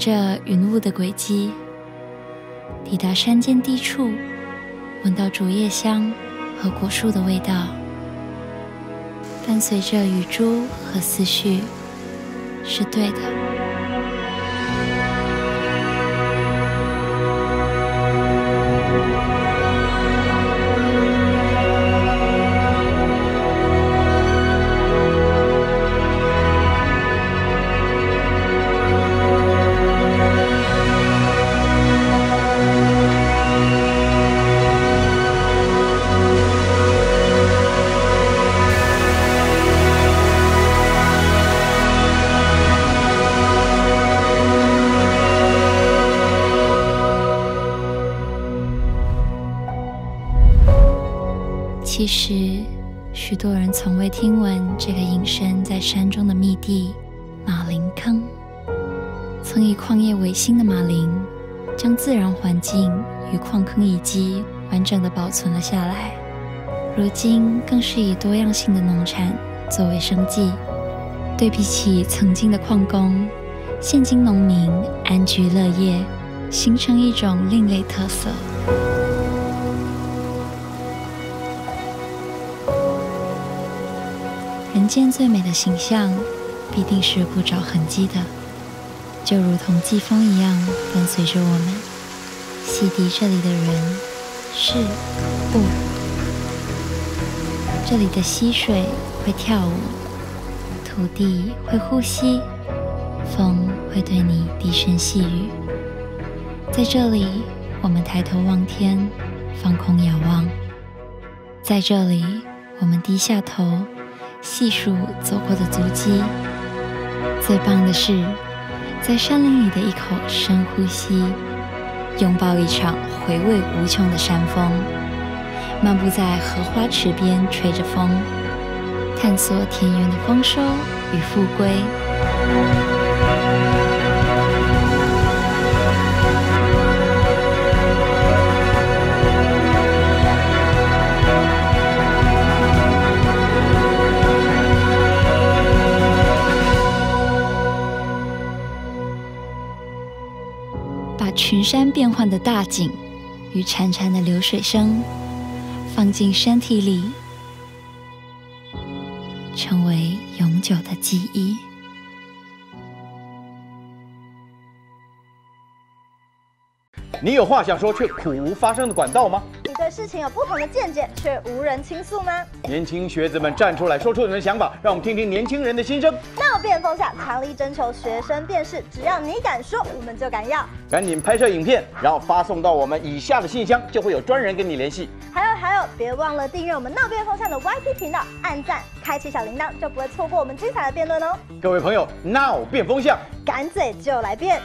着云雾的轨迹，抵达山间低处，闻到竹叶香和果树的味道，伴随着雨珠和思绪，是对的。其实，许多人从未听闻这个隐身在山中的密地——马林坑。曾以矿业为 sinh 的马林，将自然环境与矿坑遗迹完整的保存了下来。如今，更是以多样性的农产作为生计。对比起曾经的矿工，现今农民安居乐业，形成一种另类特色。间最美的形象，必定是不着痕迹的，就如同季风一样，伴随着我们，洗涤这里的人、事、物。这里的溪水会跳舞，土地会呼吸，风会对你低声细语。在这里，我们抬头望天，放空仰望；在这里，我们低下头。细数走过的足迹，最棒的是，在山林里的一口深呼吸，拥抱一场回味无穷的山风，漫步在荷花池边，吹着风，探索田园的丰收与富贵。群山变幻的大景与潺潺的流水声，放进身体里，成为永久的记忆。你有话想说却苦无发声的管道吗？对事情有不同的见解，却无人倾诉吗？年轻学子们站出来，说出你们的想法，让我们听听年轻人的心声。闹变风向，强力征求学生辨识，只要你敢说，我们就敢要。赶紧拍摄影片，然后发送到我们以下的信箱，就会有专人跟你联系。还有还有，别忘了订阅我们闹变风向的 YT 频道，按赞，开启小铃铛，就不会错过我们精彩的辩论哦。各位朋友，闹变风向，敢嘴就来变。